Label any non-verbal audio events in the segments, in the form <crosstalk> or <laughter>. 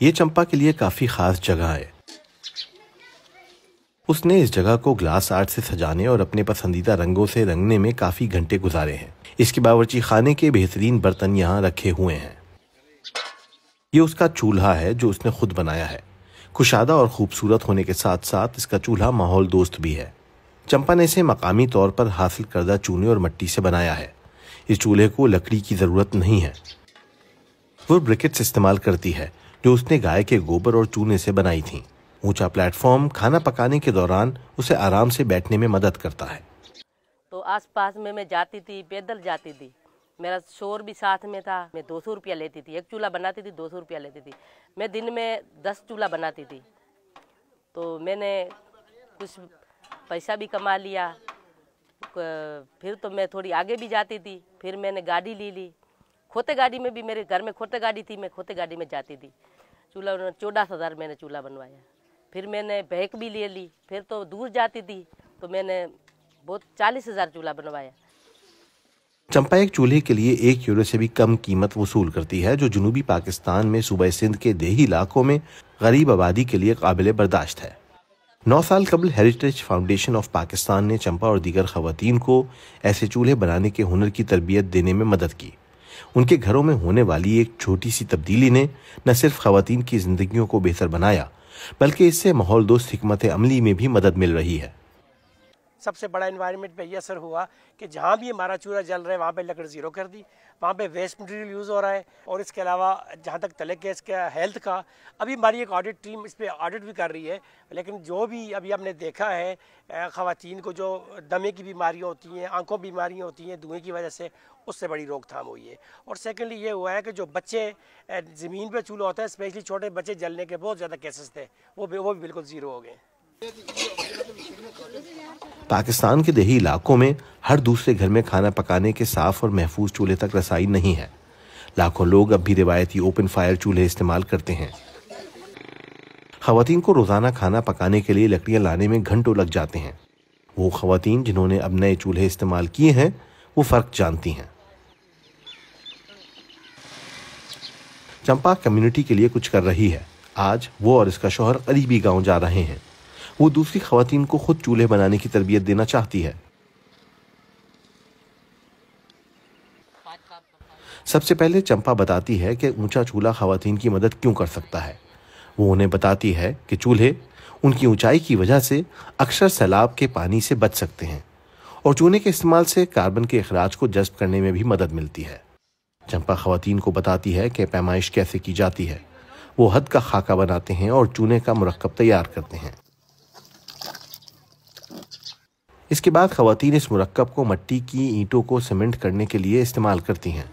ये चंपा के लिए काफ़ी खास जगह है। उसने इस जगह को ग्लास आर्ट से सजाने और अपने पसंदीदा रंगों से रंगने में काफ़ी घंटे गुजारे हैं। इसके बावर्ची खाने के बेहतरीन बर्तन यहाँ रखे हुए हैं। ये उसका चूल्हा है जो उसने खुद बनाया है। कुशादा और खूबसूरत होने के साथ साथ इसका चूल्हा माहौल दोस्त भी है। चंपा ने इसे मकामी तौर पर हासिल करदा चूने और मट्टी से बनाया है। इस चूल्हे को लकड़ी की ज़रूरत नहीं है। वो ब्रिकेट्स इस्तेमाल करती है जो उसने गाय के गोबर और चूने से बनाई थी। ऊँचा प्लेटफॉर्म खाना पकाने के दौरान उसे आराम से बैठने में मदद करता है। तो आसपास में मैं जाती थी, पैदल जाती थी। मेरा शोर भी साथ में था। मैं दो सौ रुपया लेती थी। एक चूल्हा बनाती थी, दो सौ रुपया लेती थी। मैं दिन में दस चूल्हा बनाती थी। तो मैंने कुछ पैसा भी कमा लिया। फिर तो मैं थोड़ी आगे भी जाती थी। फिर मैंने गाड़ी ली ली। खोते गाड़ी में भी मेरे घर में खोते गाड़ी थी, मैं खोते गाड़ी में जाती थी। चूल्हा चौदह हज़ार मैंने चूल्हा बनवाया। फिर मैंने बैक भी ले ली, फिर तो दूर जाती थी तो मैंने बहुत चालीस हज़ार चूल्हा बनवाया। चंपा, एक चूल्हे के लिए एक यूरो से भी कम कीमत वसूल करती है, जो जनूबी पाकिस्तान में सूबह सिंध के देही इलाकों में गरीब आबादी के लिए काबिल बर्दाश्त है। नौ साल कबल हेरिटेज फाउंडेशन ऑफ़ पाकिस्तान ने चंपा और दीगर खातन को ऐसे चूल्हे बनाने के हुनर की तरबियत देने में मदद की। उनके घरों में होने वाली एक छोटी सी तब्दीली ने न सिर्फ़ खातन की जिंदगियों को बेहतर बनाया, बल्कि इससे माहौल दोस्त हमत अमली में भी मदद मिल रही है। सबसे बड़ा इन्वायरमेंट पे ये असर हुआ कि जहाँ भी हमारा चूल्हा जल रहा है, वहाँ पे लकड़ ज़ीरो कर दी, वहाँ पे वेस्ट मटेरियल यूज़ हो रहा है और इसके अलावा जहाँ तक तलक है इसके हेल्थ का, अभी हमारी एक ऑडिट टीम इस पर ऑडिट भी कर रही है, लेकिन जो भी अभी हमने देखा है ख़वान को जो दमे की बीमारियाँ होती हैं, आँखों बीमारियाँ होती हैं, धुएँ की वजह से उससे बड़ी रोकथाम हुई है। और सेकेंडली ये हुआ है कि जो बच्चे ज़मीन पर चूल्हा होता है स्पेशली छोटे बच्चे जलने के बहुत ज़्यादा केसेस थे, वो वो भी बिल्कुल ज़ीरो हो गए। पाकिस्तान के देही इलाकों में हर दूसरे घर में खाना पकाने के साफ़ और महफूज चूल्हे तक रसाई नहीं है। लाखों लोग अब भी रिवायती ओपन फायर चूल्हे इस्तेमाल करते हैं। खातन को रोज़ाना खाना पकाने के लिए लकड़ियाँ लाने में घंटों लग जाते हैं। वो खातन जिन्होंने अब नए चूल्हे इस्तेमाल किए हैं, वो फ़र्क जानती हैं। चंपा कम्युनिटी के लिए कुछ कर रही है। आज वो और इसका शोहर करीबी गाँव जा रहे हैं। वो दूसरी खातन को खुद चूल्हे बनाने की तरबियत देना चाहती है। सबसे पहले चंपा बताती है कि ऊँचा चूल्हा खातन की मदद क्यों कर सकता है। वो उन्हें बताती है कि चूल्हे उनकी ऊंचाई की वजह से अक्सर सैलाब के पानी से बच सकते हैं और चूने के इस्तेमाल से कार्बन के अखराज को जज्ब करने में भी मदद मिलती है। चंपा खातन को बताती है कि पैमाइश कैसे की जाती है। वो हद का खाका बनाते हैं और चूने का मुरक्ब तैयार करते हैं। इसके बाद खातन इस मुरक्ब को मट्टी की ईंटों को सीमेंट करने के लिए इस्तेमाल करती हैं।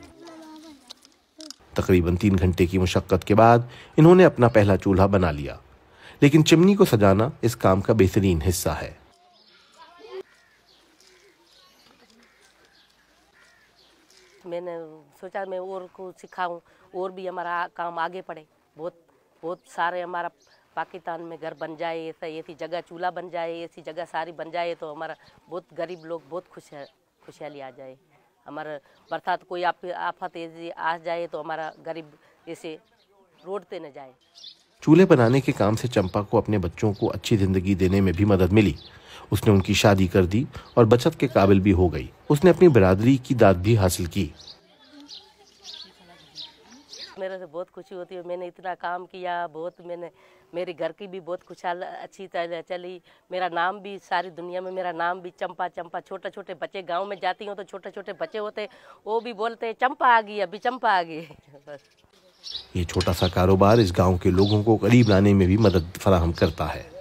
तकरीबन तीन घंटे की मुशक्क़त के बाद इन्होंने अपना पहला चूल्हा बना लिया। लेकिन चिमनी को सजाना इस काम का बेहतरीन हिस्सा है। मैंने सोचा मैं और को सिखाऊं, और भी हमारा काम आगे बढ़े। बहुत बहुत सारे हमारा पाकिस्तान में घर बन जाए ऐसा ऐसी जगह चूल्हा बन जाए ऐसी जगह सारी बन जाए तो हमारा बहुत गरीब लोग बहुत खुश है खुशहाली आ जाए। हमारा बरसात कोई आप आफत ऐसी आ जाए तो हमारा गरीब ऐसे रोड पे न जाए। चूल्हे बनाने के काम से चंपा को अपने बच्चों को अच्छी ज़िंदगी देने में भी मदद मिली। उसने उनकी शादी कर दी और बचत के काबिल भी हो गई। उसने अपनी बरादरी की दाद भी हासिल की। मेरे से बहुत खुशी होती है मैंने इतना काम किया बहुत मैंने मेरे घर की भी बहुत खुशहाल, अच्छी तरह चली। मेरा नाम भी सारी दुनिया में, मेरा नाम भी चंपा चंपा। छोटे छोटे बच्चे गाँव में जाती हूँ तो छोटे छोटे बच्चे होते वो भी बोलते हैं, चंपा आ गई, अभी चंपा आ गई। <laughs> बस। ये छोटा सा कारोबार इस गाँव के लोगों को करीब लाने में भी मदद फराहम करता है।